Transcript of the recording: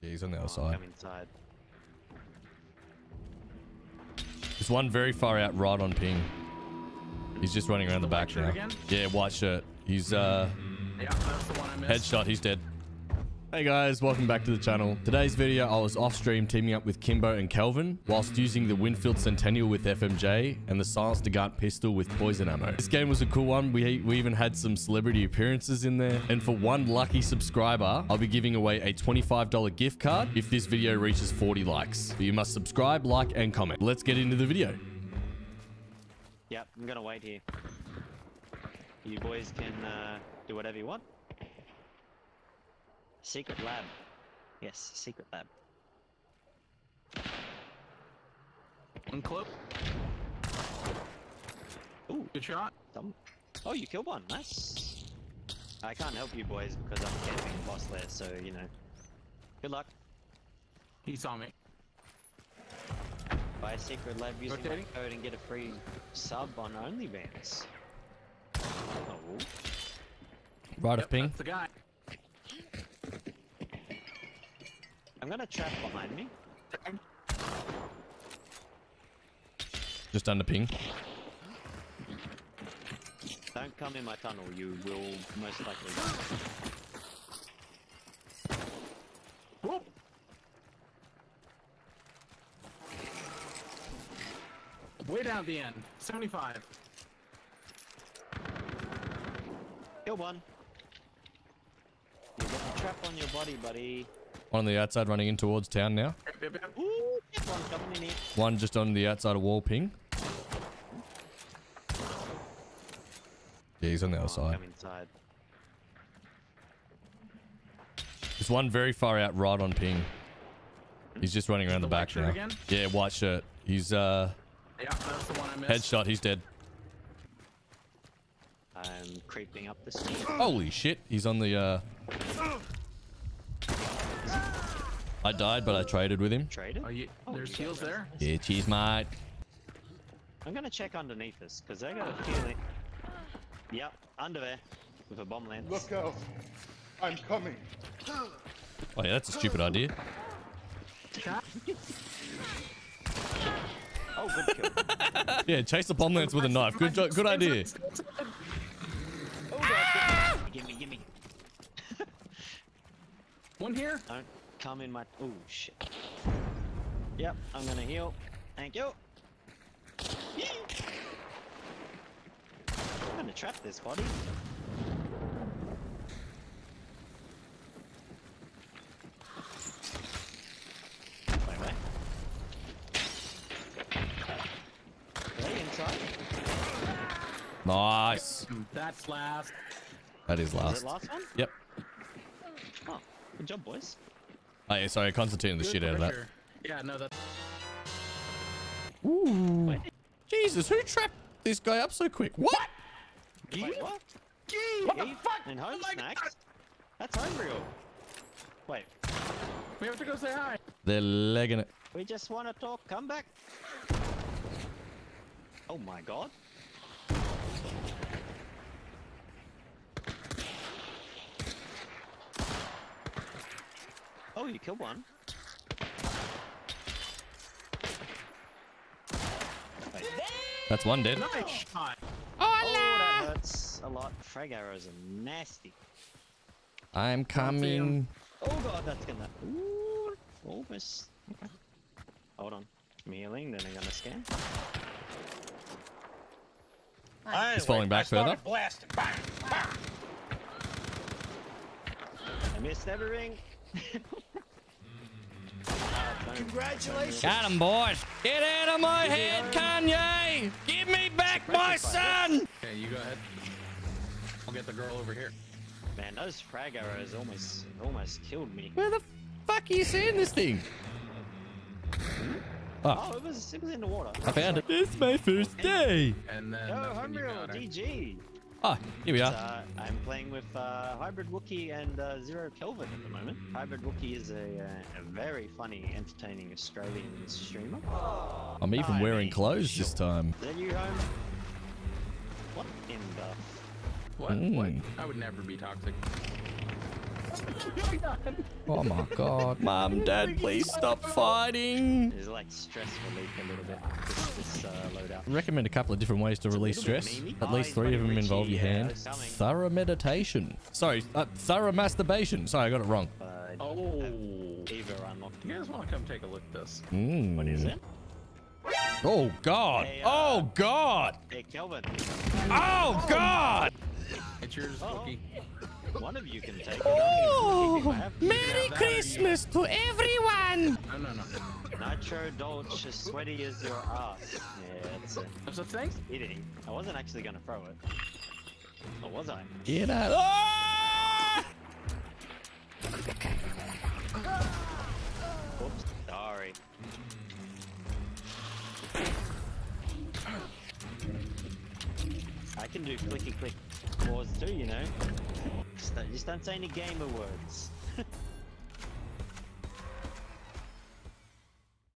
Yeah, he's on the other Oh, side. Come inside. There's one very far out right on ping. He's just running around the, The back white now. again? Yeah, white shirt. He's uh Yeah, that's the one I missed. headshot. He's dead. Hey guys, welcome back to the channel. Today's video, I was off stream teaming up with Kimbo and Kelvin whilst using the Winfield Centennial with FMJ and the Silenced Nagant pistol with poison ammo. This game was a cool one. We, we even had some celebrity appearances in there. And for one lucky subscriber, I'll be giving away a $25 gift card if this video reaches 40 likes. But you must subscribe, like, and comment. Let's get into the video. Yep, I'm gonna wait here. You boys can uh, do whatever you want. Secret lab. Yes, secret lab. One clip. Ooh, Good shot. some. Oh, you killed one. Nice. I can't help you boys because I'm camping the boss there, so you know. Good luck. He saw me. Buy a secret lab using my code and get a free sub on OnlyFans. Oh, Right of ping. That's the guy. I'm gonna trap behind me. Just under ping. Don't come in my tunnel. You will most likely die. Whoop. Way down at the end. 75. Kill one. You got the trap on your body, buddy. One on the outside running in towards town now. Ooh, one coming in here. One just on the outside of wall ping. Yeah, he's on the other Oh, side. There's one very far out right on ping. He's just running around the, The back shirt now. again? Yeah, white shirt. He's uh Yeah, that's the one I missed. headshot. He's dead. I'm creeping up the street. Holy shit. He's on the uh I died, but I traded with him. Traded? Oh, you, Oh, there's you heals got there. Yeah, cheers, mate. I'm gonna check underneath this, because I got a feeling. Yep, under there. With a bomb lance. Look out! I'm coming. Oh yeah, that's a stupid idea. Oh, good kill. Yeah, chase the bomb lance with a knife. Good jo- good idea. oh, God, gimme, gimme. One here. Don't come in my. Oh, shit. Yep, I'm gonna heal. Thank you. I'm gonna trap this body. Wait, wait. They inside? Nice. That's last. That is Is last. it last one? Yep. Oh, good job, boys. Oh yeah, sorry, Constantine the Good shit out of that. pressure. Yeah, no, that's. Ooh. Wait, Jesus, who trapped this guy up so quick? What? wait, what? Gee? What the fuck? And home Oh snacks? God. That's unreal. Wait, We have to go say hi. They're legging it. we just want to talk. Come back. Oh my god. You killed one. That's one dead. Nice shot. Oh, oh, that hurts a lot. Frag arrows are nasty. I'm coming. Oh god, that's gonna. Ooh, almost. Okay. Hold on. I'm healing, then I'm gonna scan. He's falling back further. I missed everything. Congratulations. Got him, boys. Get out of my head, Kanye. Give me back my son. Okay, you go ahead. I'll get the girl over here. Man, those frag arrows almost almost killed me. Where the fuck are you seeing this thing? Oh, Oh, it was it was in the water. I found it. It's my first day. And then. Yo, that's when Unreal. DG. Ah, here we are. Uh, I'm playing with uh, Hybrid Wookiee and uh, Zero Kelvin at the moment. Hybrid Wookiee is a, uh, a very funny, entertaining Australian streamer. I'm even I wearing mean, clothes this time. Is that you home? What in the? What? Mm. What? I would never be toxic. Oh my god. Mom, dad, please stop fighting. It's like stress relief a little bit. This, this uh, loadout. Recommend a couple of different ways to release little bit stress. At Oh, least three of them involve your hand. it's. Thorough meditation. Sorry, uh, thorough masturbation. Sorry, I got it wrong. Uh, Oh. Eva unlocked. You guys want to come take a look at this? Mm. What is it? Oh god. Hey, uh, oh god. Hey, Kelvin. Oh god. It's yours, Oh. Wookiee. One of you can take it. Oh, I have- Merry Christmas to everyone. No, no, no. Nitro Dolce, as sweaty as your ass. Yeah, that's it. There's such thing? Eating. I wasn't actually gonna throw it. Or was I? You know. Ah! Oops. Sorry. I can do clicky click claws too, you know. Just don't, say any gamer words.